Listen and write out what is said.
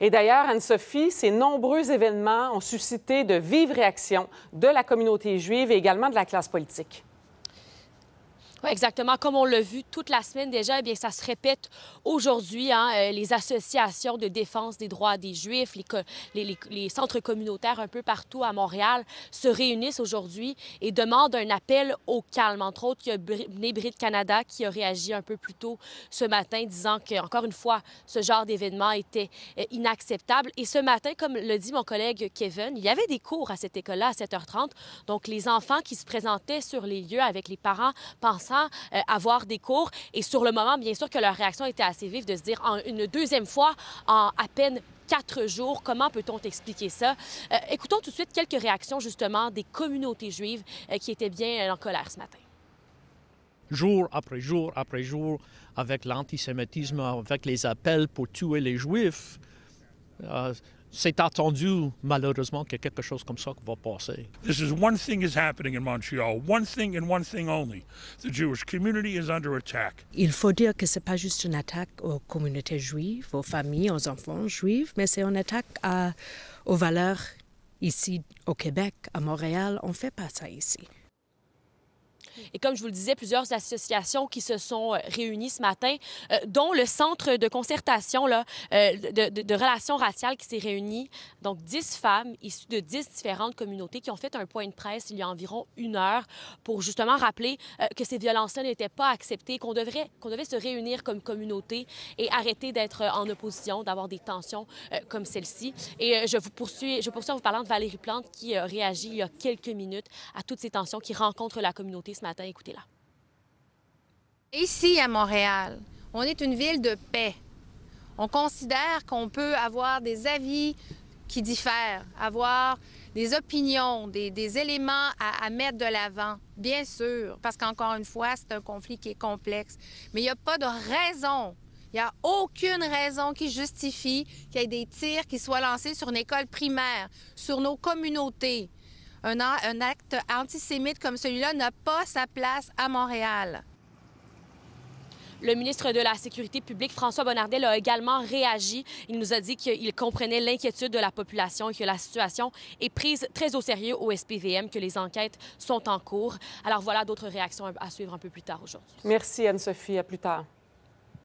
Et d'ailleurs, Anne-Sophie, ces nombreux événements ont suscité de vives réactions de la communauté juive et également de la classe politique. Oui, exactement. Comme on l'a vu toute la semaine déjà, eh bien, ça se répète aujourd'hui. Hein, euh, les associations de défense des droits des Juifs, les, centres communautaires un peu partout à Montréal se réunissent aujourd'hui et demandent un appel au calme. Entre autres, il y a Brit Canada qui a réagi un peu plus tôt ce matin, disant qu'encore une fois, ce genre d'événement était euh, inacceptable. Et ce matin, comme le dit mon collègue Kevin, il y avait des cours à cette école-là à 7h30. Donc, les enfants qui se présentaient sur les lieux avec les parents pensaient euh, avoir des cours. Et sur le moment, bien sûr que leur réaction était assez vive de se dire en une deuxième fois en à peine quatre jours. Comment peut-on expliquer ça? Euh, écoutons tout de suite quelques réactions justement des communautés juives euh, qui étaient bien en colère ce matin. Jour après jour après jour, avec l'antisémitisme, avec les appels pour tuer les juifs, c'est attendu, malheureusement, que quelque chose comme ça va passer. This is one thing is happening in Montreal, one thing and one thing only. The Jewish community is under attack. Il faut dire que c'est pas juste une attaque aux communautés juives, aux familles, aux enfants juifs, mais c'est une attaque à, aux valeurs ici au Québec, à Montréal. On fait pas ça ici. Et comme je vous le disais, plusieurs associations qui se sont euh, réunies ce matin, euh, dont le Centre de concertation là, euh, de, relations raciales qui s'est réuni. Donc, 10 femmes issues de 10 différentes communautés qui ont fait un point de presse il y a environ une heure pour justement rappeler que ces violences-là n'étaient pas acceptées, qu'on devrait, devait se réunir comme communauté et arrêter d'être en opposition, d'avoir des tensions comme celle-ci. Et je vous poursuis, je poursuis en vous parlant de Valérie Plante qui a réagi il y a quelques minutes à toutes ces tensions qui rencontrent la communauté ce matin matin. Écoutez-la. Ici, à Montréal, on est une ville de paix. On considère qu'on peut avoir des avis qui diffèrent, avoir des opinions, des, éléments à, à, mettre de l'avant, bien sûr, parce qu'encore une fois, c'est un conflit qui est complexe. Mais il n'y a pas de raison, il n'y a aucune raison qui justifie qu'il y ait des tirs qui soient lancés sur une école primaire, sur nos communautés. Un, un acte antisémite comme celui-là n'a pas sa place à Montréal. Le ministre de la Sécurité publique, François Bonnardel, a également réagi. Il nous a dit qu'il comprenait l'inquiétude de la population et que la situation est prise très au sérieux au SPVM, que les enquêtes sont en cours. Alors voilà d'autres réactions à suivre un peu plus tard aujourd'hui. Merci Anne-Sophie. À plus tard.